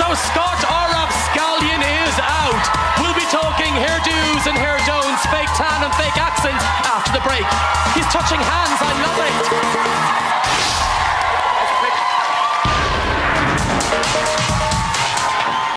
So Scott our Scallion is out. We'll be talking hairdos and hair don'ts, fake tan and fake accents after the break. He's touching hands, I love it.